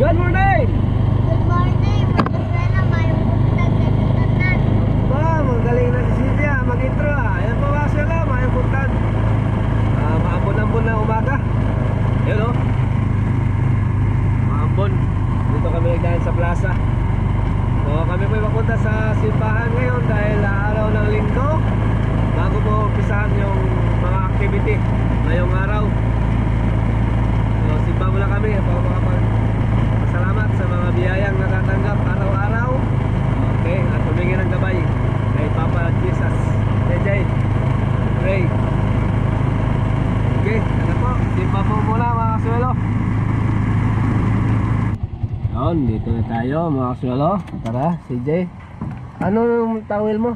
Good morning! Mga. Tara, CJ. Ano yung tawel mo?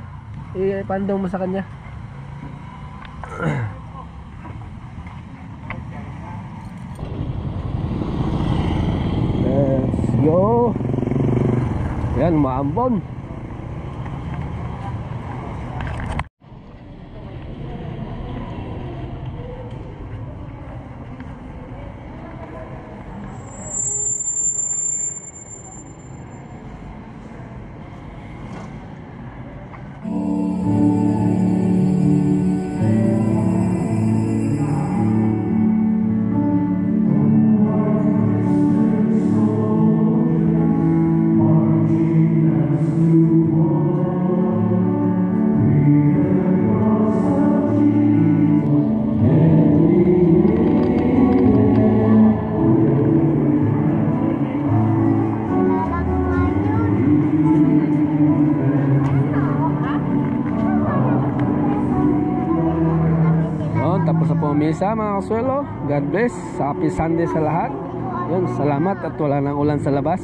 Ipandong mo sa kanya. Let's go. Yan, maambon. Misa mga kasuelo. God bless. Happy Sunday sa lahat. Yun, salamat at wala nang ulan sa labas.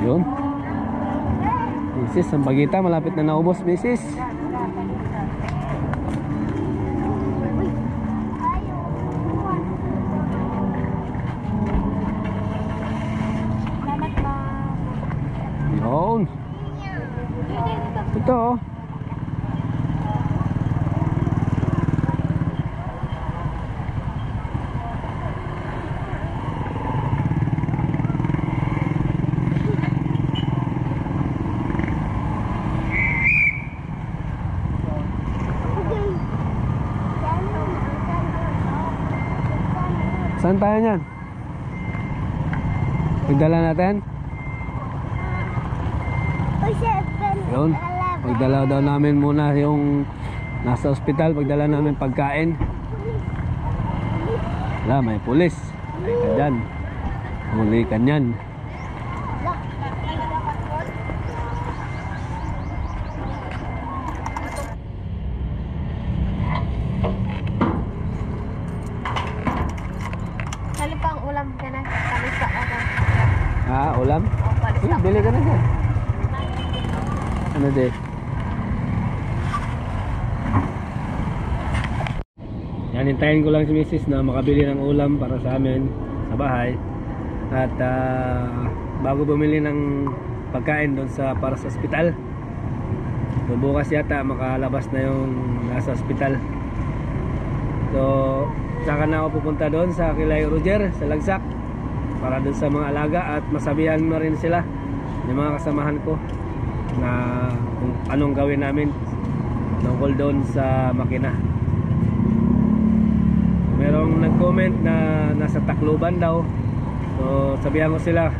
Yun. Mrs. ang bagita malapit na naubos, Mrs. Salamat, ma. Yun. Ito oh. Saan tayo niyan? Pagdala natin? Yun. Pagdala daw namin muna yung nasa ospital, pagdala namin pagkain. Wala, may pulis. Ay ka dyan. Muli ka nyan. Sali pang ulam ka na. Kalisa ka na. Ah, ulam? O, Eh, kalisa. bili ka na dyan. Ano de? Yan, hintayin ko lang si Mrs. na makabili ng ulam para sa amin sa bahay. At ah, bago bumili ng pagkain doon sa para sa ospital. So, bukas yata makalabas na yung nasa ospital. So, saka na ako pupunta doon sa Kilay Roger, sa Lagsak para doon sa mga alaga at masabihan mo rin sila yung mga kasamahan ko na kung anong gawin namin tungkol doon sa makina. Merong nag-comment na nasa Tacloban daw. So sabihan ko sila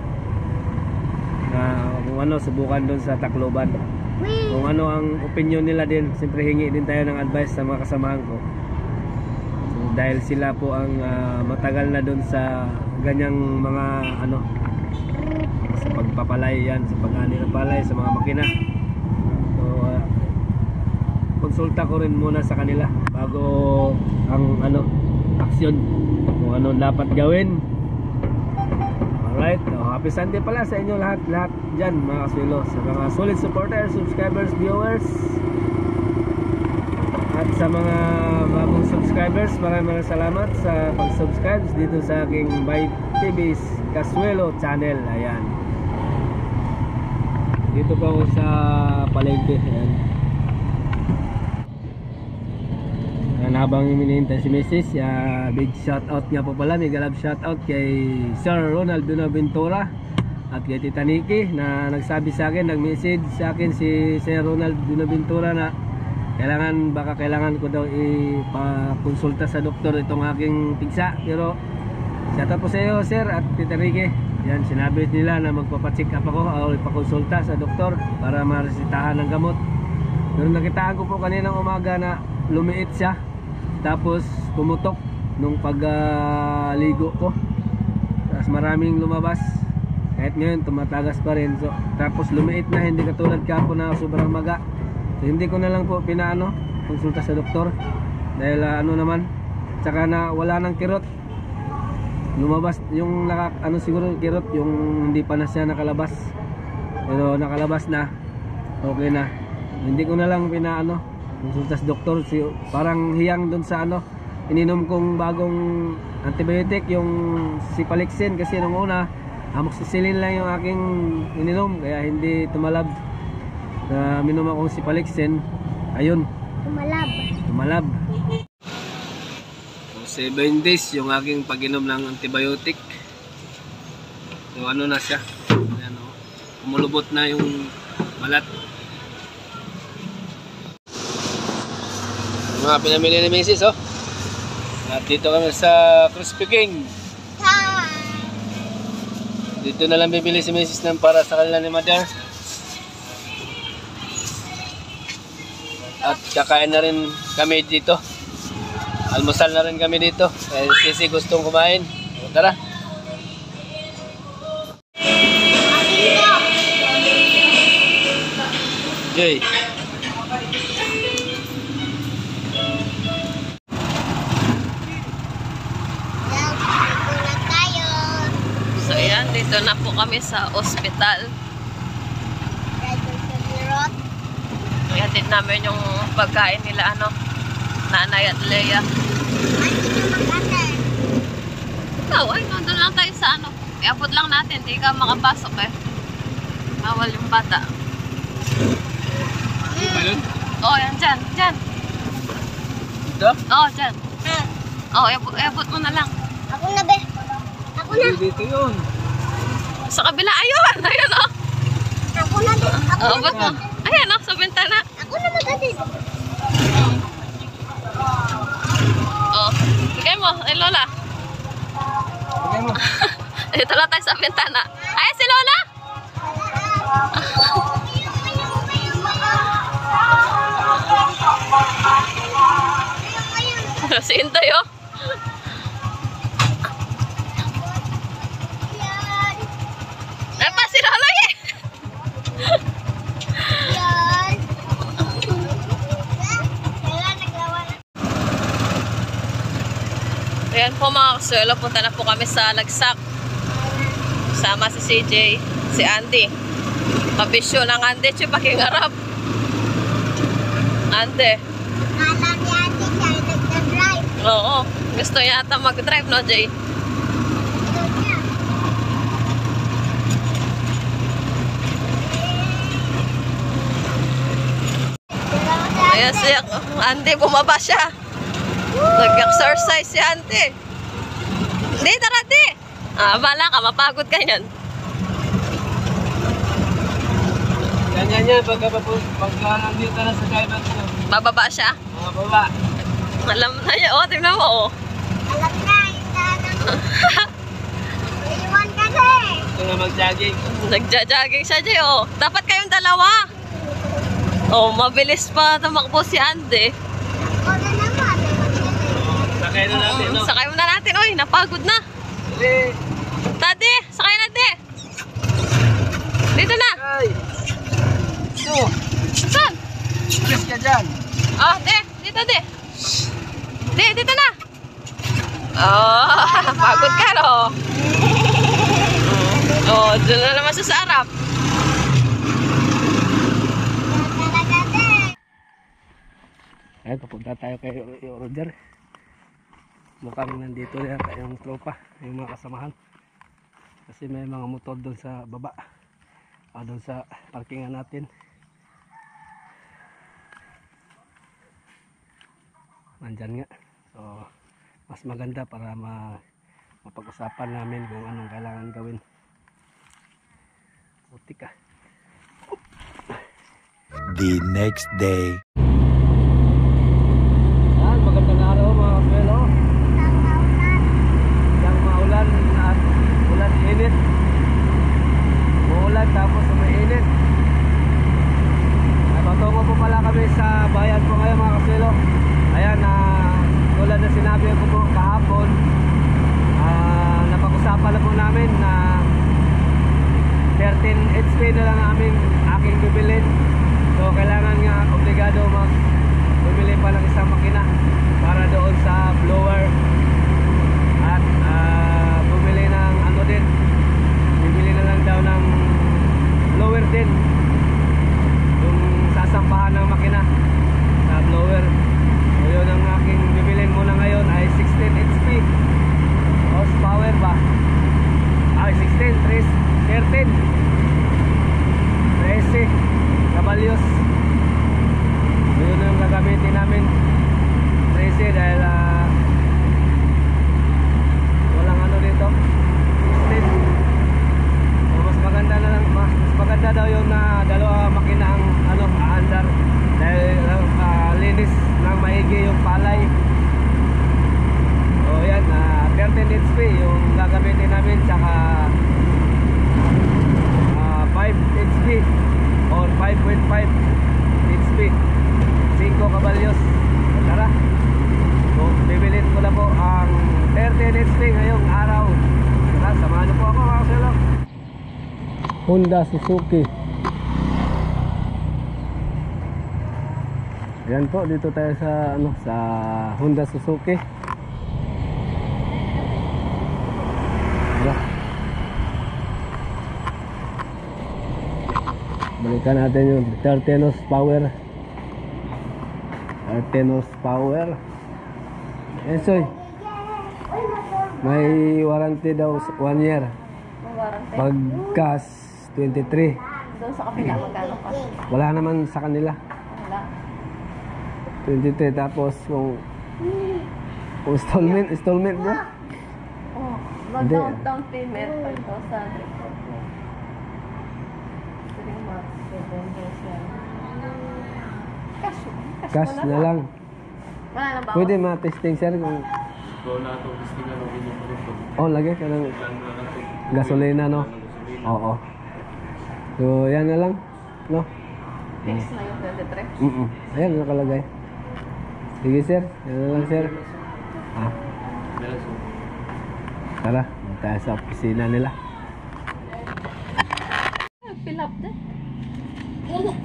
na kung ano subukan doon sa Tacloban. Kung ano ang opinion nila din siyempre hingi din tayo ng advice sa mga kasamahan ko. So, dahil sila po ang ah, matagal na doon sa ganyang mga ano sa pagpapalay yan sa pag-ani ng palay sa mga makina. So ah, konsulta ko rin muna sa kanila bago ang ano aksyon kung ano dapat gawin. Alright oh, happy Sunday pala sa inyo lahat lahat dyan mga kaswilo sa mga solid supporters subscribers viewers. At sa mga bagong subscribers maraming maraming salamat sa pag-subscribe dito sa aking By TV's Casuelo channel. Ayan dito pa ako sa palengke ayan habang minihintay si Mrs. Uh, big shout out nga po pala, mega love shout out kay Sir Ronald Buenaventura at kay Tita Nikki na nagsabi sa akin, nag-message sa akin si Sir Ronald Buenaventura na kailangan, baka kailangan ko daw ipakonsulta sa doktor itong aking pigsa pero shout out po sa iyo Sir at Tita Nikki yan, sinabi nila na magpapacheck up ako o ipakonsulta sa doktor para maresitahan ng gamot. Pero nakitaan ko po kaninang umaga na lumiit siya tapos pumutok nung pagligo ko. Tapos maraming lumabas. Kahit ngayon tumatagas pa rin. So, tapos lumiit na hindi katulad kapo na sobrang maga. So, hindi ko na lang po pinaano konsulta sa doktor. Dahil ah, ano naman tsaka na wala nang kirot lumabas yung naka, ano siguro kirot yung hindi pa na siya nakalabas. Pero nakalabas na. Okay na. Hindi ko na lang pinaano. Konsulta sa doktor si, parang hiyang doon sa ano. Ininom kong bagong antibiotic yung Cipalexin kasi nung una amoxicillin lang yung aking ininom kaya hindi tumalab. Na minom akong Cipalexin ayun. Tumalab. tumalab 7 days yung aking pag-inom ng antibiotic so ano na siya Ayan, oh. kumulubot na yung balat mga pinamili ni Mrs. Oh. At dito kami sa Crispy King. Dito na lang bibili si Mrs. ng para sa kanila ni Mother. At kakain na rin kami dito. Almusal na rin kami dito. Eh, Sisi gustong kumain. Tara. Joy. Yan. So ayan, dito na po kami sa ospital. Ihatid namin yung pagkain nila, ano, nanay at Leia. Dito. Ikaw, ay, nandun lang tayo sa ano. Iabot lang natin, di ka makapasok eh. Bawal yung bata. Oh, yan, dyan, dyan. Ito? Oh, dyan. Ah, Oh, iabot, iabot mo na lang. ako na be. Ako na. Dito yun. Sa kabila, ayun, ayun oh. Ako na be. Ako Oh, na mo. Ayan oh, sa bintana. Ako na mag-ate. Oh, bigay mo, ay Lola. Okay mo. Dito lang tayo sa bintana. Ay, si Lola! si Inday oh. Yan. Ay pa si Lola eh. Yan. Kailan naglawa na? Ayan po mga kasuelo, punta na po kami sa Lagsak. Sama si CJ, si Andy. Pabisyo ng Andy, siya pakingarap. Andy. Alam ni ate siya ay nagda-drive. Oo. Gusto niya ata mag-drive, no, Jay? Ayan si Andy, bumaba siya. Nag-exercise si Andy. Hindi, tara, di. Ah, bala ka, mapagod ka yan. Yan, yan, yan. Pagka, pagka nandito na sa driver ko, Bababa siya. mga baba. Alam na niya. Oh, tingnan mo, oh. Alam na, isa na. Iwan ka na eh. Gusto na mag-jogging. Nagja-jogging siya, Jay, oh. Dapat kayong dalawa. Oh, mabilis pa tumakbo si Andy. Ako na naman. Sakay na natin, no? Sakay mo na natin. Oy, napagod na. Hindi. Tati, sakay na, te. Dito na. Ay! Ito! Saan? Alis ka dyan! Oh, te. Dito, te. Te, dito na. Oh, pagod ka, no? Oh, dyan na naman sa sarap. Ayan, papunta tayo kay Roger. Mukhang nandito yata yung tropa, yung mga kasamahan. Kasi may mga motor doon sa baba. O doon sa parkingan natin. nandyan nga. So, mas maganda para ma mapag-usapan namin kung anong kailangan gawin. Putik ah. The next day. Yan, magandang araw mga kapelo. Yang maulan at ulan init. Maulan tapos umiinit. Ay, patungo po pala kami sa bayan po ngayon mga kapelo. Ayan, na tulad na sinabi ko po kahapon, ah, napag-usapan na po namin na 13 HP na lang aming aking bibilin. So kailangan nga obligado mag bumili pa ng isang makina para doon sa blower at ah, bumili ng ano din bibili na lang daw ng blower din yung sasampahan ng makina sa blower so yun ang aking bibilin muna ngayon ay 16 HP horsepower ba ay 16 3 13 13 kabalyos so yun ang gagamitin namin 13 dahil ah, walang ano dito 16 so mas maganda na lang mas, mas maganda daw yung na dalawa makina ang ano aandar dahil ah, linis maigi yung palay. So yan ah, 13 HP yung gagamitin namin tsaka ah, 5 HP or 5.5 HP 5 kabalyos tara. So, bibilin ko na po ang 13 HP ngayong araw. Tara samahan niyo po ako mga kaselo Honda Suzuki Yan po dito tayo sa ano sa Honda Suzuki Tara. Balikan natin yung 13 horsepower. 13 horsepower. Ensoy. May warranty daw 1 year. Mawarante. Pag gas 23. Doon sa kapila, magkano pa? Wala naman sa kanila. Wala. 23 tapos kung kung installment, installment bro. Oh, Hindi. mag-down down payment, 5,000. Three months, 7,000. Cash. Cash na lang. Wala na ba? Pwede ma-testing sir kung Oh, lagi ka ng gasolina no. Oo. So, yan na lang, no? Fix na yung 23. Mm Ayan, nakalagay. Sige, sir. Na lang, sir. Ah. Tara, tayo sa opisina nila. Fill up din.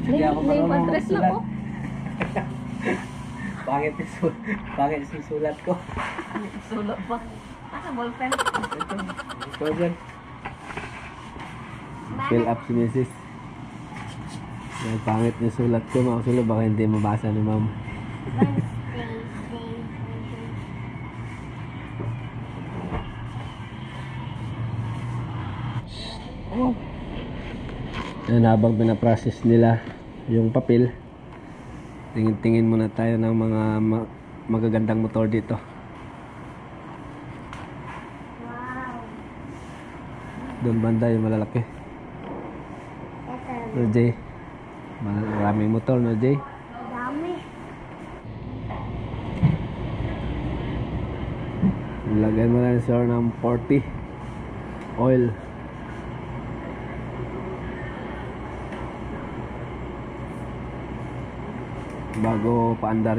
Hindi ako Name marunong address lang magsulat. oh. Pangit yung sul- pangit yung sulat ko. Sulot pa. Ah, ballpen. Ito, ikaw dyan. Fill up si Mrs. Dahil pangit yung sulat ko, mga sulat, baka hindi mabasa ni ma'am. Oh. Yan, habang pinaprocess nila yung papel, tingin-tingin muna tayo ng mga ma- magagandang motor dito. Doon banda yung malalaki. No, Jay? Maraming motor, no, Jay? Dami. Lagyan mo lang sir ng 40 oil. Bago paanda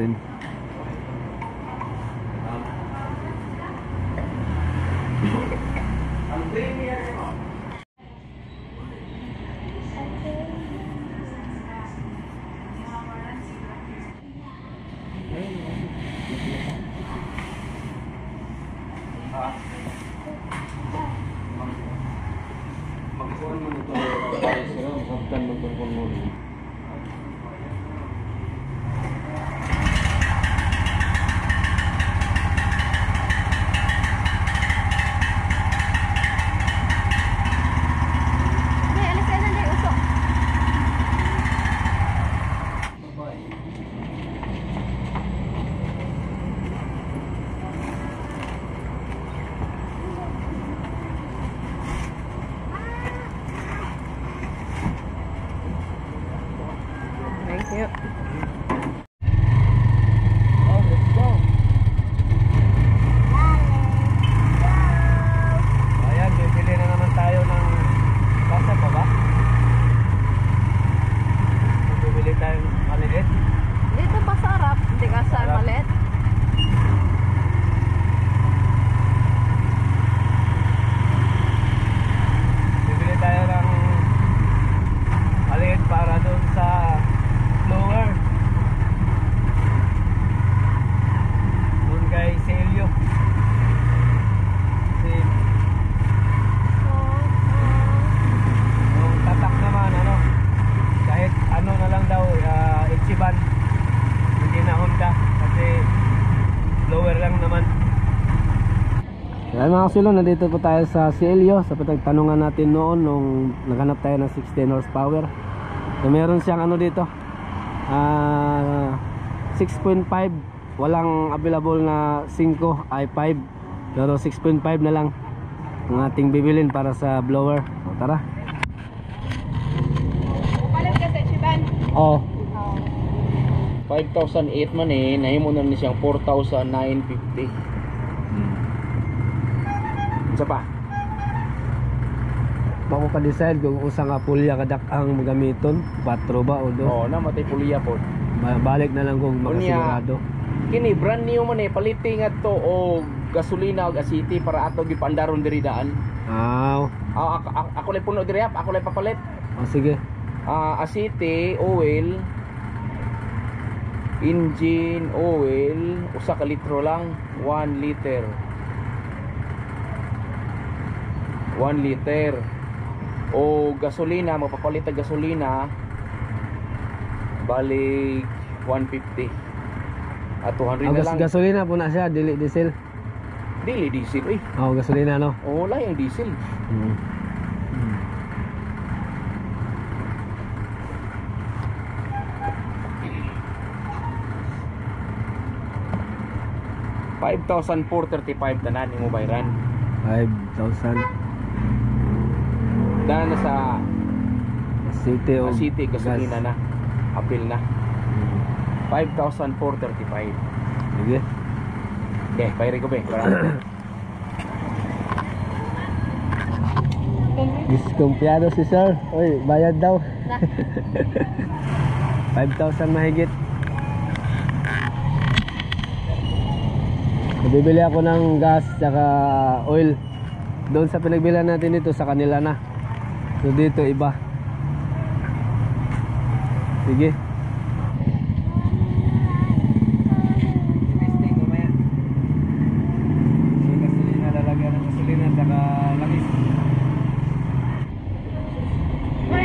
mga nandito po tayo sa Cielio sa pinagtanungan natin noon nung naghanap tayo ng 16 horsepower. So meron siyang ano dito. Ah 6.5 walang available na 5 ay 5 pero 6.5 na lang ang ating bibilin para sa blower. O tara. Palit ka sa Chiban. Oh, 5,008 man eh, nahimo na ni siyang 4,950. Isa pa. Bako ka decide kung usa nga pulya kadak ang magamiton, 4 ba o do. Oo, na matay puliya po. Ba- Balik na lang kung makasigurado. Kini brand new man eh, paliti nga to o gasolina o asiti para ato gipandaron diri daan. Ah, Ah, ako, ako, ako lang puno diri, ako lang papalit. oh, sige. Ah, asiti, oil, engine, oil, usa ka litro lang, 1 liter. 1 liter. O gasolina, mapapalit ang gasolina, balik 150. At 200 Ang na gas lang. gasolina po na siya, dili diesel. Dili diesel, eh. Oh, gasolina no. O, wala yung diesel. Mm. 5,435 tanan yung bayran. 5,000 Dahil na sa city o city gasolina gas. na. Apil na. Mm. 5,435. Sige. Okay, bayari ko ba? Para Diskumpiyado si sir. Uy, bayad daw. 5,000 mahigit. Bibili ako ng gas saka oil. Doon sa pinagbilan natin dito sa kanila na. So dito iba. Sige.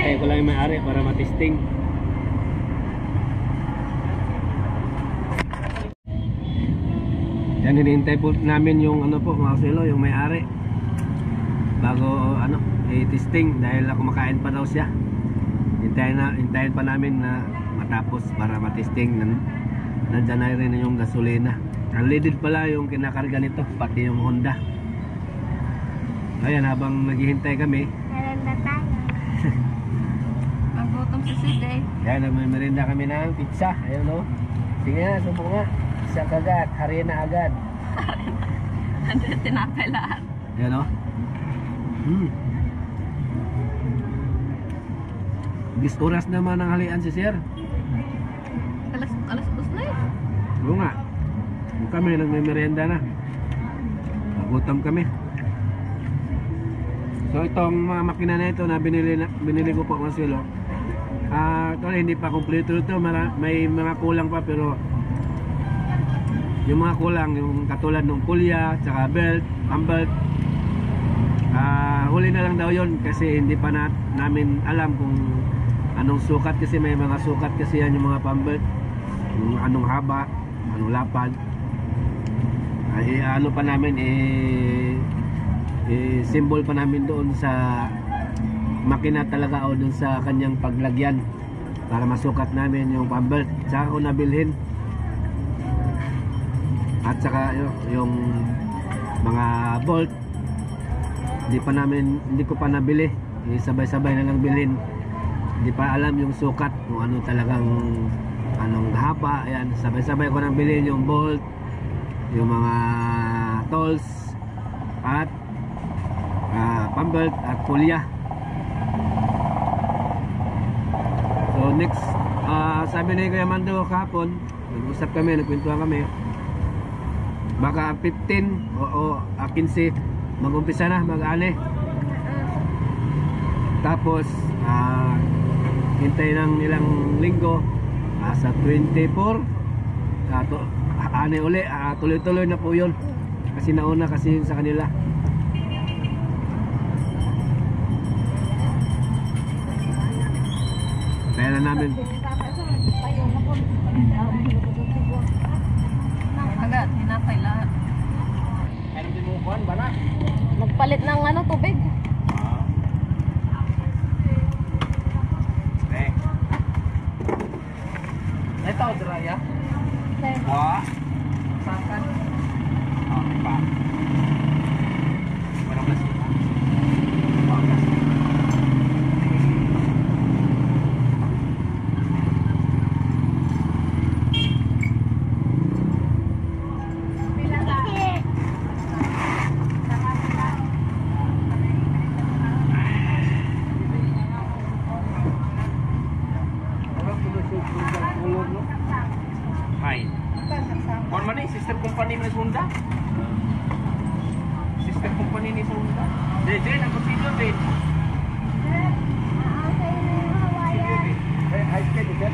Hintay ko lang yung may-ari para matesting. Yan hinihintay po namin yung ano po mga silo, yung may-ari. Bago ano, i-testing dahil kumakain pa daw siya. Hintayin na hintayin pa namin na matapos para matesting nan nandiyan na rin yung gasolina. Unleaded pala yung kinakarga nito, pati yung Honda. Ayan, habang naghihintay kami, Meron na tayo. Ang gutom si Siday. Yan, may merinda kami ng pizza. Ayun o. Sige na, subo nga. Pizza kagat, harina agad. Andun tinapay lahat. Yan o. Hmm. Bis oras naman ang halian si Sir. Alas, alas dos na eh. Oo nga. Kung kami nagme-merienda na. Nagutom kami. So itong mga makina na ito na binili, na, binili ko po mga silo. Ah, uh, hindi pa kompleto ito. Mara, may mga kulang pa pero yung mga kulang, yung katulad ng pulya, tsaka belt, belt. Ah, huli na lang daw yon kasi hindi pa na, namin alam kung anong sukat kasi may mga sukat kasi yan yung mga pambelt. Yung anong haba, anong lapad. Ay, ano pa namin eh, eh symbol pa namin doon sa makina talaga o doon sa kanyang paglagyan para masukat namin yung pambelt tsaka ko nabilhin at saka yung, yung mga bolt hindi pa namin hindi ko pa nabili eh, sabay-sabay na lang bilhin hindi pa alam yung sukat kung ano talagang anong hapa ayan. Sabay-sabay ko nang bilhin yung bolt yung mga tolls at uh, pambelt at pulya. So next ah, sabi ni Kuya Mando kahapon nag-usap kami, nagkwentuhan kami. Baka 15 o, o ah, 15 mag-umpisa na, mag-ali tapos ah, hintay ng ilang linggo ah, sa 24 ah, to, uli ah, tuloy-tuloy na po yun. Kasi nauna kasi yun sa kanila. Kaya na namin. Agad, tinapay lahat. Ano din mo kuhan ba na? Wa. Sakan. Okay pa. Parang mas. Wakas. Hi. Kuan man ni sister company ni Honda. Sister company ni Honda. Dede, dede ang kusilyo din. Eh, high speed, is it?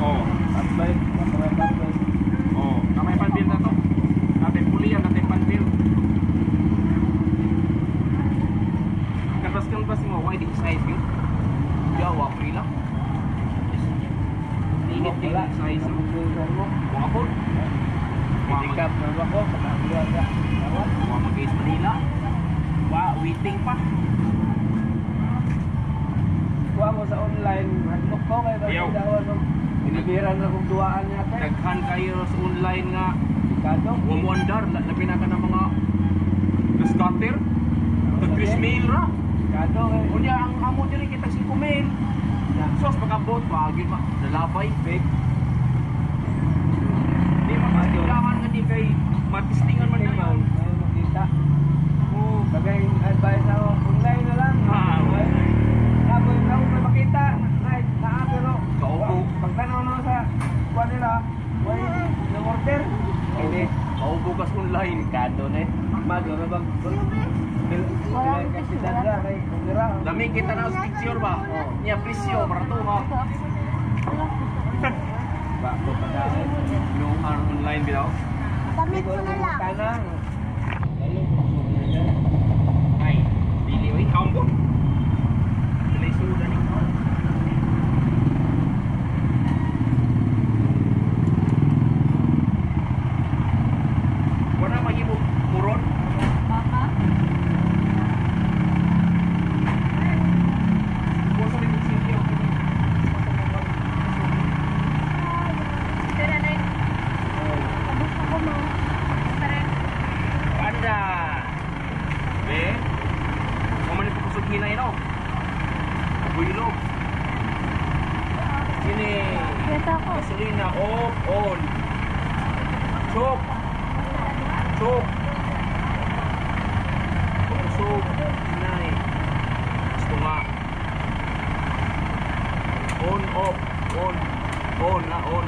Oh. Oh, kamay panbil na to. Natin pulian, natin panbil. Kantas kantas mo, why di size yun? Jawa, free lang. Init din ang size mo. Mga po. Pinikap na ba ko? Pagkakuha ka. Mga mag-is Manila. Wa, waiting pa. Kuha mo sa online, hadlok ko kay Ayaw. Basta daw ano. Binibiran na kong duwaan niya kay. Daghan kayo sa online nga Kado. wamwandar, labi na ka ng mga scatter. Tag-Chris mail ra. Kado kay. Unya ang amo diri kita si mail. Sos pagabot wagin ma lalabay Fake. Di makasilahan nga di kay matistingan man na yun. ayaw makita. Oh, Bagay advice ako, online na lang. Ah, Ako yung ako may makita, na, na pero Kaupo. pag tanaw na sa kuha nila, way na order. Hindi. maubugas online. Kado na eh. Mado na bag. Lami kita na sa picture ba? Niya presyo barato ha. Ba, ko pa dahil. Yung ano, online bilaw. Damit ko na lang. Kanang. Ay, dili oi kaon ko. Dili suda ni. Wala magibo muron. Kusa rin yung sityo. Panda. Be. Kuman ni kusog hinay no. Builo. Sini. Gasolina off on. Chok. Chok. Kusog hinay. Gusto nga. On off on on na on.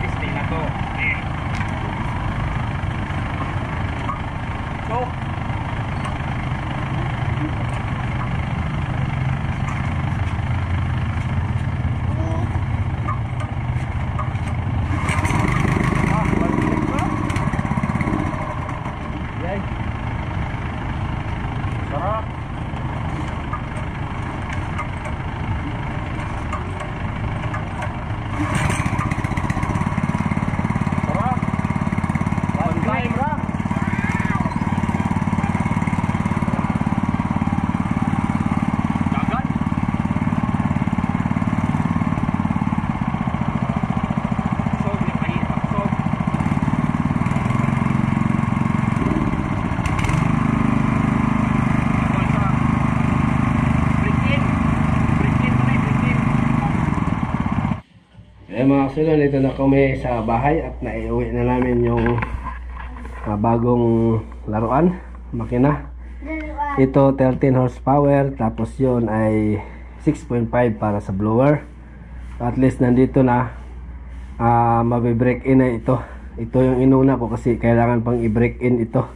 Testing na to. Eh. Chok. Ah, balik ka. Yan. Sarap. Sarap. One time ra. Dagan. Kusog ni kahi, kusog. Dagan sa Brikin. Brikin pa na brikin. Eh mga kasulon, ito na kami sa bahay at naiuwi na namin yung ah, bagong laruan, makina. Ito 13 horsepower, tapos yun ay 6.5 para sa blower. At least nandito na, ah mabe-break in na ito. Ito yung inuna ko kasi kailangan pang i-break in ito.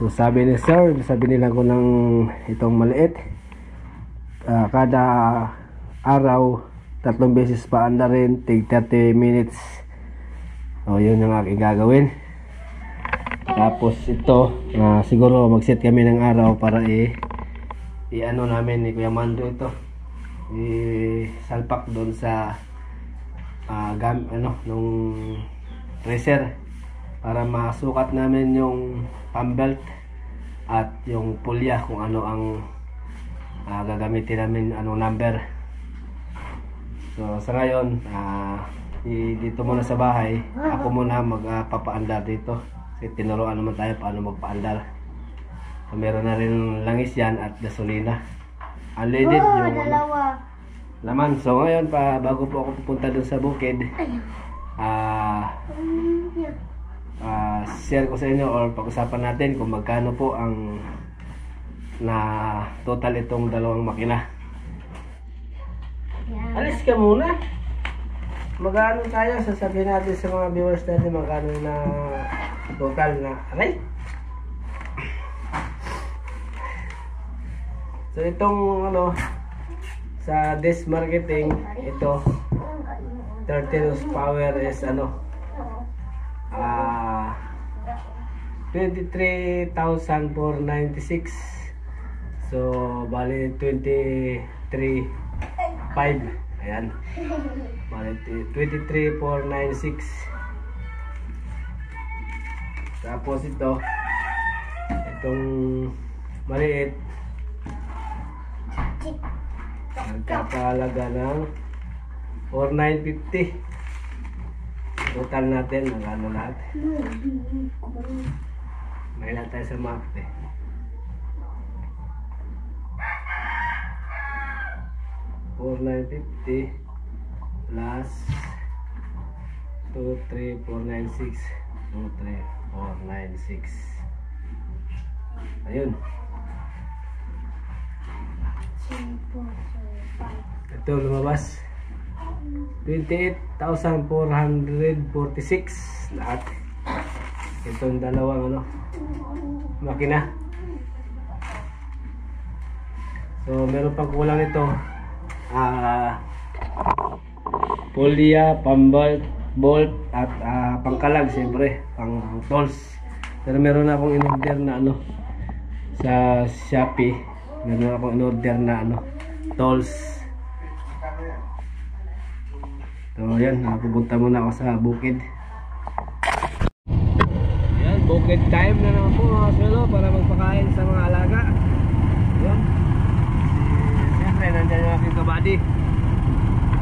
So sabi ni sir, sabi nila ko ng itong maliit. Ah, kada araw tatlong beses pa anda rin tig 30 minutes. O yun yung aking gagawin. Tapos ito ah, siguro mag set kami ng araw para i i ano namin ni Kuya Mando ito. Isalpak doon sa ah, gam, ano, nung racer para masukat namin yung pump belt at yung pulya kung ano ang ah, gagamitin namin anong number so sa ngayon ah, i- dito muna sa bahay. Ako muna magpapaandar dito. Kasi tinuruan naman tayo paano magpaandar. So, meron na rin langis yan at gasolina. Unleaded Oh, yung ano, dalawa. laman. So ngayon pa bago po ako pupunta dun sa bukid ah ah, share ko sa inyo or pag-usapan natin kung magkano po ang na total itong dalawang makina. Yan. Alis ka muna. Magkano tayo? Sasabihin natin sa mga viewers natin magkano na total na. Aray! So itong ano sa this marketing ito 30 horsepower is ano ah 23,496 so bali 23 5 ayan. Bali 23,496 tapos ito. Itong maliit. Nagkakalaga ng 4,950 total natin ang ano lahat. May lahat tayo sa map eh four nine fifty plus two three four nine six two three four nine six. Ayun. Ito lumabas. 28,446 lahat. Itong dalawang ano makina. So meron pang kulang nito ah polya, pambolt, bolt at ah, pangkalag siyempre pang tools pero meron akong in-order na ano sa Shopee meron akong in-order na ano tools So yan, napupunta muna ako sa bukid. Yan, bukid time na naman po mga para magpakain sa mga alaga. Yan. Siyempre, nandiyan yung aking kabady.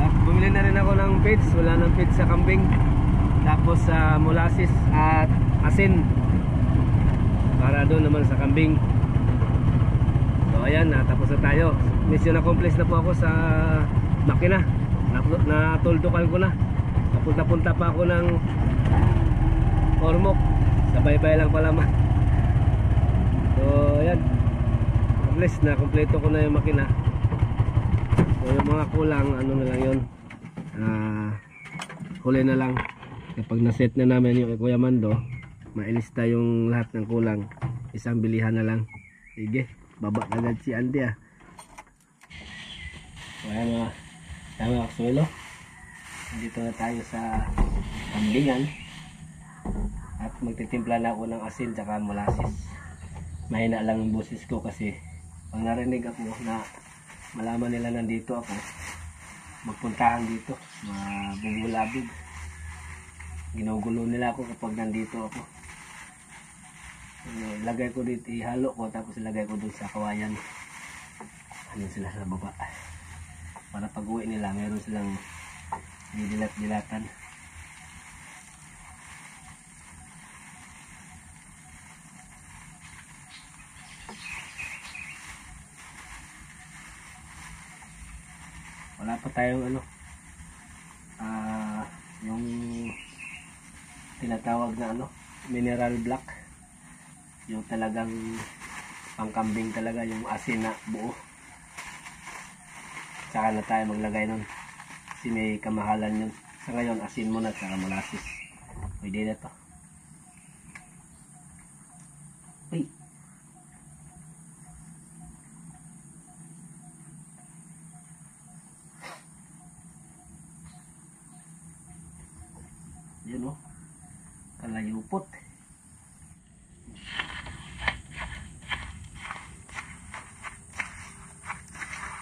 At bumili na rin ako ng feeds. Wala ng feeds sa kambing. Tapos sa molasses at asin. Para doon naman sa kambing. So ayan, natapos na tayo. Mission accomplished na po ako sa makina. Na- Natuldukan ko na. Napunta-punta pa ako ng Ormoc. Sabay-bay lang pala man. So ayan. Least na kompleto ko na yung makina. So yung mga kulang, ano na lang yun. Ah, huli na lang. Kapag naset na namin yung Kuya Mando, mailista yung lahat ng kulang. Isang bilihan na lang. Sige, baba agad si Andy ah. So ayan mga tama kasuelo. Dito na tayo sa kambingan. At magtitimpla na ako ng asin tsaka molasses. Mahina lang yung boses ko kasi pag narinig ako na malaman nila nandito ako, magpuntahan dito, mabubulabog. Ginugulo nila ako kapag nandito ako. Eh, Ilagay ko dito, ihalo ko tapos ilagay ko dun sa kawayan. Ano sila sa baba. Para pag uwi nila, meron silang didilat-dilatan. wala pa tayong ano ah yung tinatawag na ano mineral black yung talagang pangkambing talaga yung asin na buo. Saka na tayo maglagay nun. Kasi may kamahalan yun. Sa ngayon asin muna saka molasses. Pwede na to yun o kalayupot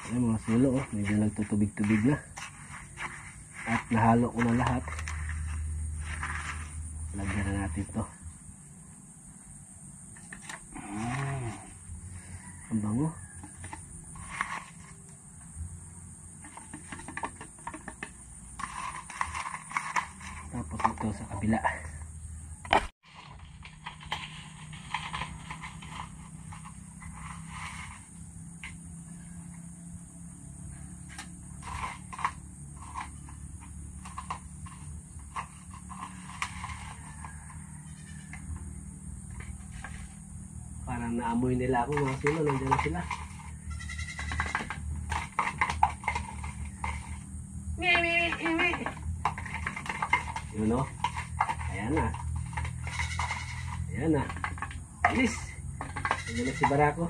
Ayan mga sulo oh, medyo nagtutubig-tubig na. At nahalo ko na lahat. Lagyan na natin to. Ang bango. Tapos ito sa kabila. Parang naamoy nila ako mga silo. Nandiyan na sila. Yun o. Ayan na. Ayan na. Alis. Ayan na si Barako.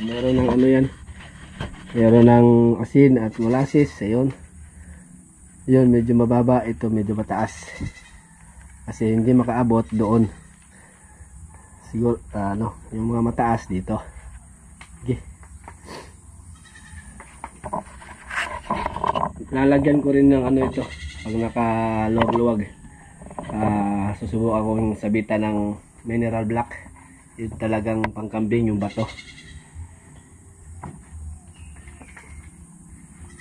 Meron ng ano yan. Meron ng asin at molasses. Ayun. Yun, medyo mababa. Ito medyo mataas. Kasi hindi makaabot doon. Siguro, ah, ano, yung mga mataas dito. Okay. Lalagyan ko rin ng ano ito. Pag nakaluwag-luwag. Ah, susubukan kong sabitan ng mineral black. Yung talagang pangkambing yung bato.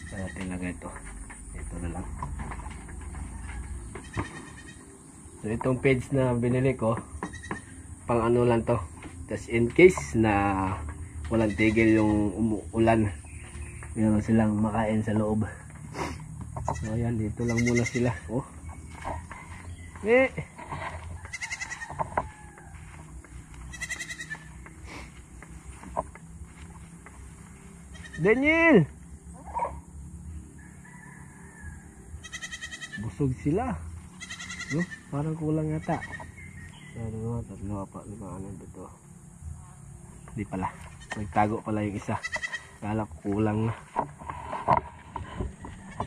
Kaya talaga ito. Ito na lang. So itong page na binili ko, pang ano lang to. Just in case na walang tigil yung umuulan, meron silang makain sa loob. So ayan, dito lang muna sila. Oh. Eh. Daniel! Busog sila. No? Parang kulang yata. Ano nga, tatlo, apat, lima, ano dito. Hindi pala. Nagtago pala yung isa. Kala kulang na.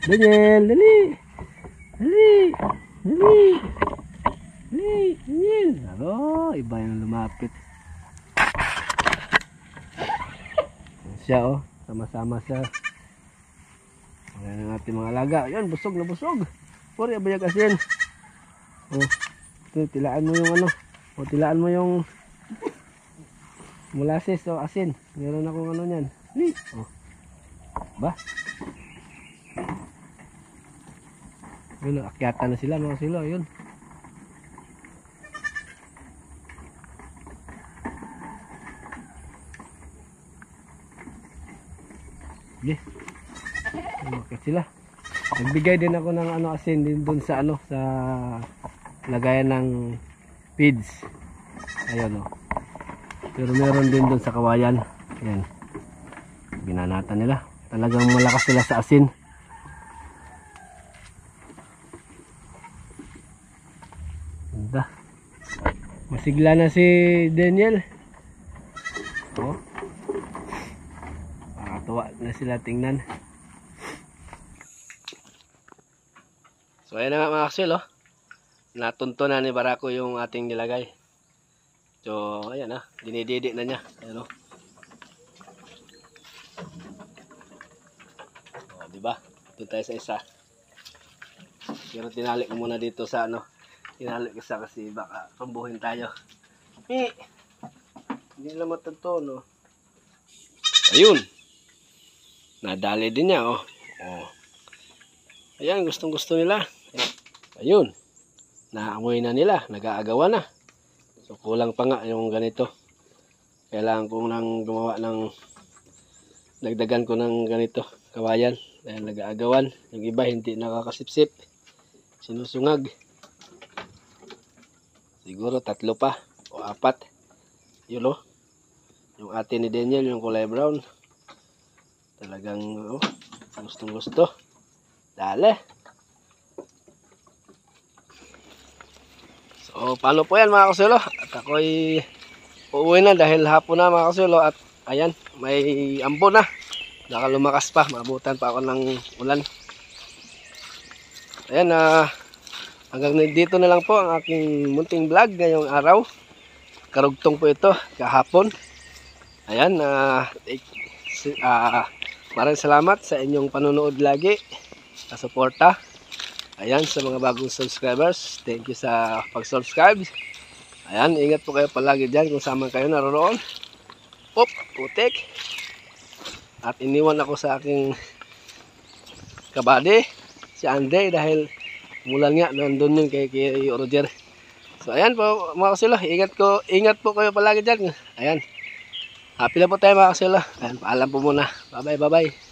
Daniel, dali! Dali! Dali! Dali! Daniel! Aro, iba yung lumapit. Siya oh, sama-sama siya. Ayan ang ating mga alaga. Yan, busog na busog. Puri, abayag asin. Oh, tilaan mo yung ano. O, tilaan mo yung molasses o asin. Meron akong ano niyan. Oh. Ba? Yun, akyatan na sila mga sila. Yun. Sige. Umakit sila. Nagbigay din ako ng ano asin din doon sa ano sa lagayan ng feeds. Ayun oh. Pero meron din doon sa kawayan. Ayan. Binanatan nila. Talagang malakas sila sa asin. Ganda. Masigla na si Daniel. Oh. Nakatuwa na sila tingnan. So ayan na nga mga kasil oh. Natunto na ni Barako yung ating nilagay. So ayan ah, dinididi na niya. Ayan oh. Oh, di ba? Doon tayo sa isa. Pero tinali ko muna dito sa ano. Tinali ko sa kasi baka tumbuhin tayo. Eh, hindi lang matunto no. Ayun. Nadali din niya oh. Oh. Ayan, gustong gusto nila. Ayun. Naamoy na nila. Nag-aagawa na. So, kulang pa nga yung ganito. Kailangan kong nang gumawa ng nagdagan ko ng ganito. Kawayan. Dahil nag-aagawan. Yung iba hindi nakakasipsip. Sinusungag. Siguro tatlo pa. O apat. Yun o. Yung ate ni Daniel, yung kulay brown. Talagang, oh, gustong gusto. Dale. So, paano po yan mga kasulo? At ako'y uuwi na dahil hapon na mga kasulo. At ayan, may ambo na. Baka lumakas pa. Maabutan pa ako ng ulan. Ayan, ah, hanggang dito na lang po ang aking munting vlog ngayong araw. Karugtong po ito, kahapon. Ayan, si- ah, maraming salamat sa inyong panonood lagi sa suporta. Ayan, sa mga bagong subscribers, thank you sa pag-subscribe. Ayan, ingat po kayo palagi dyan kung saan man kayo naroon. Pop, putik. At iniwan ako sa aking kabady, si Andy, dahil mulan nga, nandun yun kay, kay Roger. So ayan po mga kasilo, ingat ko, ingat po kayo palagi dyan. Ayan. Happy na po tayo mga kasilo. Ayan, paalam po muna. Bye bye, bye bye.